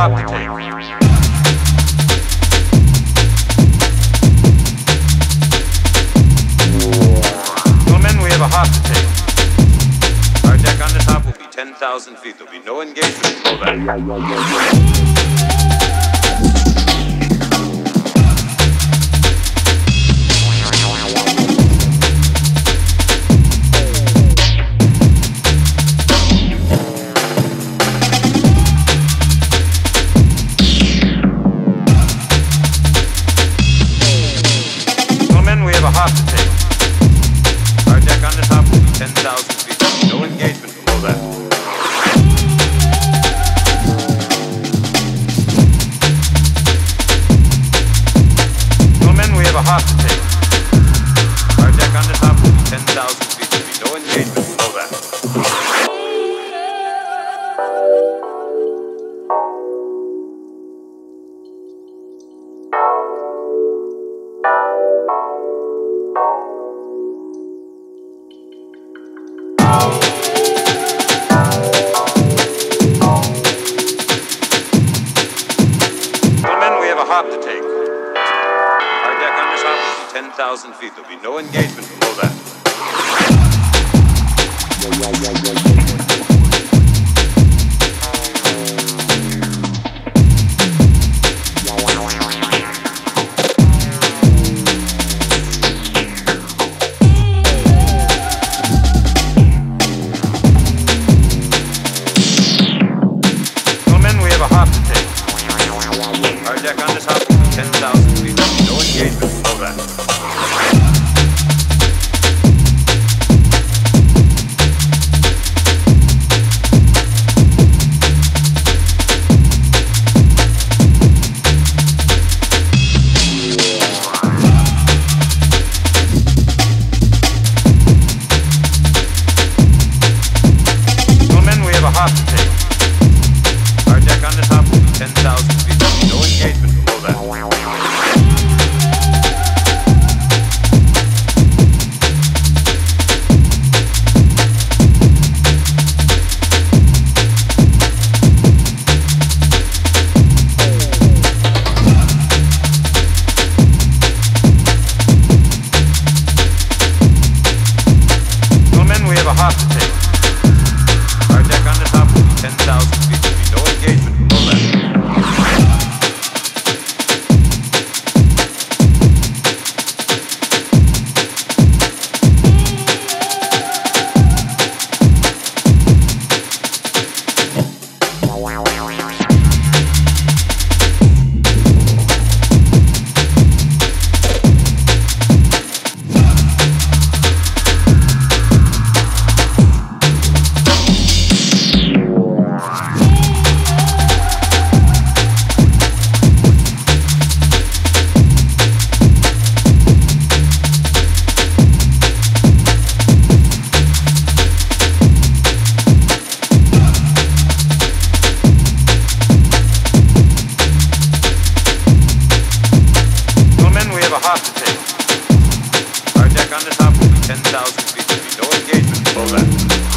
Drop the tape. Gentlemen, we have a hostage. Our deck on the top will be 10,000 feet. There'll be no engagement Hold that. half the table. Our deck on the top will be 10,000. to take. Our deck on this is 10,000 feet. There'll be no engagement below that. der kann das. that.